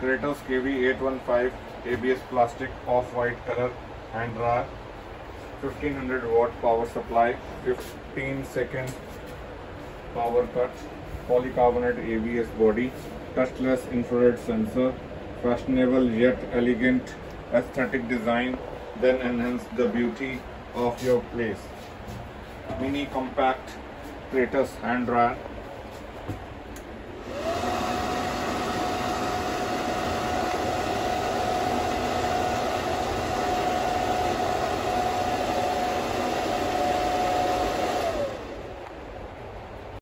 Kratos KV815 ABS plastic, off-white color, hand dryer, 1500-watt power supply, 15-second power cut, polycarbonate ABS body, touchless infrared sensor, fashionable yet elegant aesthetic design, then enhance the beauty of your place. Mini compact Kratos hand dryer.